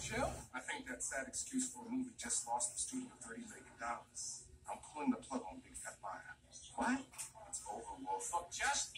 Chill. I think that sad excuse for a movie just lost the studio $30 million. I'm pulling the plug on Big Fat Liar. What? It's over, Wolf. Look, just